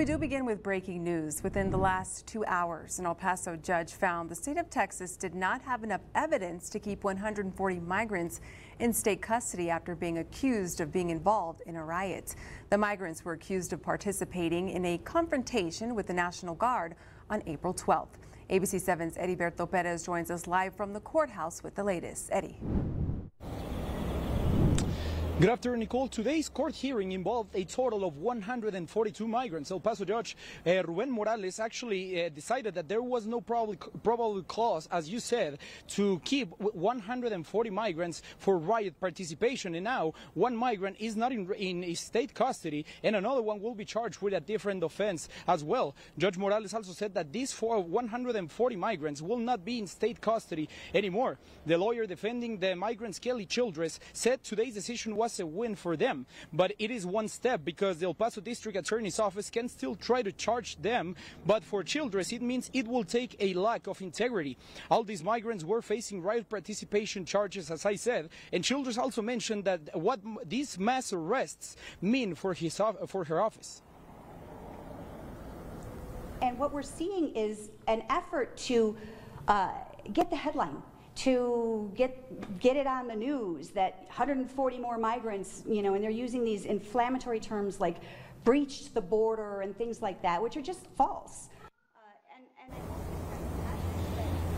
we do begin with breaking news. Within the last two hours, an El Paso judge found the state of Texas did not have enough evidence to keep 140 migrants in state custody after being accused of being involved in a riot. The migrants were accused of participating in a confrontation with the National Guard on April 12th. ABC 7's Heriberto Perez joins us live from the courthouse with the latest. Eddie. Good afternoon, Nicole. Today's court hearing involved a total of 142 migrants. El Paso Judge uh, Ruben Morales actually uh, decided that there was no probable, probable cause, as you said, to keep 140 migrants for riot participation. And now one migrant is not in, in state custody and another one will be charged with a different offense as well. Judge Morales also said that these four 140 migrants will not be in state custody anymore. The lawyer defending the migrants, Kelly Childress, said today's decision was was a win for them. But it is one step because the El Paso District Attorney's Office can still try to charge them. But for Childress, it means it will take a lack of integrity. All these migrants were facing riot participation charges, as I said. And Childress also mentioned that what these mass arrests mean for, his, for her office. And what we're seeing is an effort to uh, get the headline to get get it on the news that 140 more migrants, you know, and they're using these inflammatory terms like breached the border and things like that, which are just false. Uh,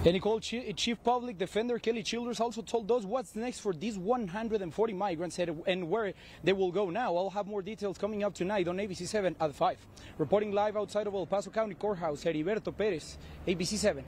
and, Nicole, Chief Public Defender Kelly Childress also told us what's next for these 140 migrants and where they will go now. I'll have more details coming up tonight on ABC 7 at 5. Reporting live outside of El Paso County Courthouse, Heriberto Perez, ABC 7.